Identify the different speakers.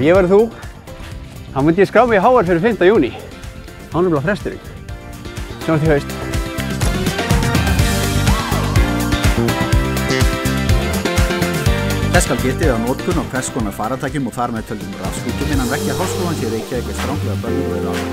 Speaker 1: Ef ég verði þú, þá myndi ég skrá mig í HR fyrir 5. júni. Ánumlega fresturinn. Sjáum því haust.
Speaker 2: Þess skal getið að nótkun á hvers konar faratækjum og þar með töljum rafskútum innan vekkja háskólan sé Reykjavík er stránglega bönnuð og er áður.